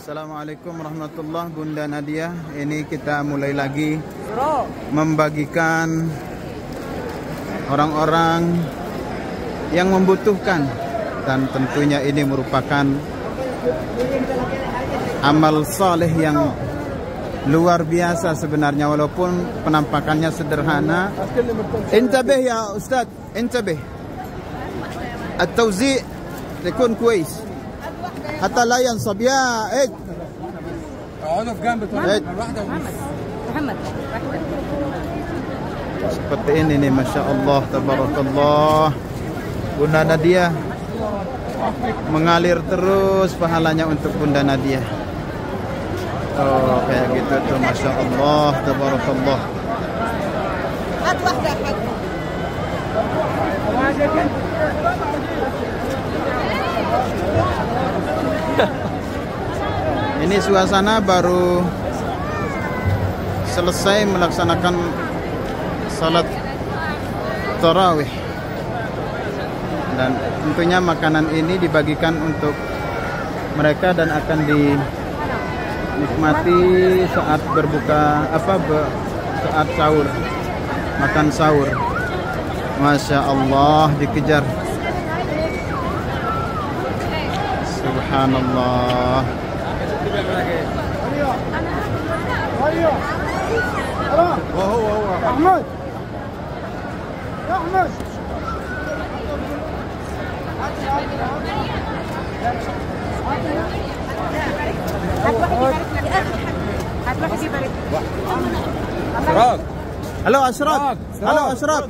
Assalamualaikum warahmatullahi Bunda Nadia. Ini kita mulai lagi membagikan orang-orang yang membutuhkan dan tentunya ini merupakan amal saleh yang luar biasa sebenarnya walaupun penampakannya sederhana. Intabih ya Ustaz, intabih. التوزيع يكون كويس حتى لا ينصب يا ايد اقعدوا في جنب طيب ايد واحده ونص محمد seperti ini nih Masya Allah Tabarakallah Bunda Nadia mengalir terus pahalanya untuk Bunda Nadia Oh kayak gitu tuh Masya Allah Tabarakallah Ini suasana baru selesai melaksanakan salat tarawih. Dan tentunya makanan ini dibagikan untuk mereka dan akan dinikmati saat berbuka apa be- saat sahur makan sahur. Masya Allah dikejar. Subhanallah وهو هو احمد يا احمد اشراك ألو اشراق ألو اشراق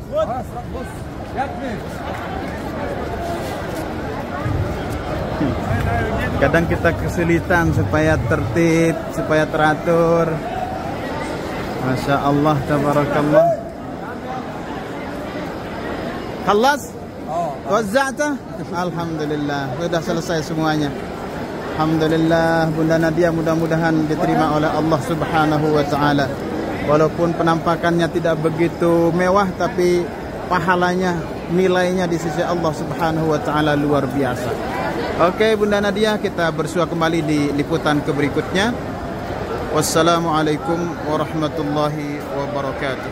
بص Kadang kita kesulitan supaya tertib, supaya teratur. Masya Allah, tabarakallah. Khalas? اه Wazza'ta? Alhamdulillah, sudah selesai semuanya. Alhamdulillah, Bunda Nadia mudah-mudahan diterima oleh Allah Subhanahu wa taala. Walaupun penampakannya tidak begitu mewah tapi pahalanya, nilainya di sisi Allah Subhanahu wa taala luar biasa. Oke, Bunda Nadia, kita bersua kembali di liputan keberikutnya. Wassalamualaikum warahmatullahi wabarakatuh.